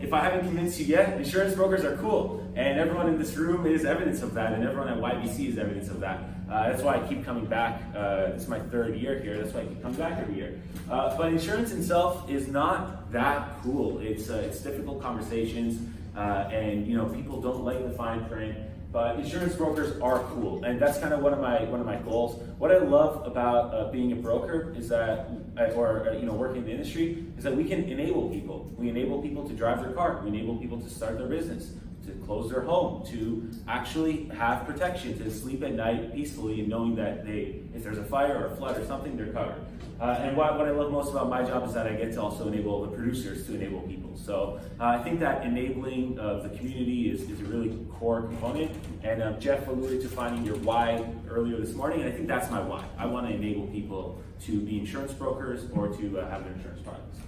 If I haven't convinced you yet, insurance brokers are cool, and everyone in this room is evidence of that, and everyone at YBC is evidence of that. Uh, that's why I keep coming back. Uh, it's my third year here. That's why I keep coming back every year. Uh, but insurance itself is not that cool. It's uh, it's difficult conversations, uh, and you know people don't like the fine print. But insurance brokers are cool, and that's kind of one of my one of my goals. What I love about uh, being a broker is that, or you know, working in the industry, is that we can enable people. We enable people to drive their car. We enable people to start their business to close their home, to actually have protection, to sleep at night peacefully and knowing that they, if there's a fire or a flood or something, they're covered. Uh, and what, what I love most about my job is that I get to also enable the producers to enable people. So uh, I think that enabling of the community is, is a really core component. And uh, Jeff alluded to finding your why earlier this morning, and I think that's my why. I want to enable people to be insurance brokers or to uh, have their insurance products.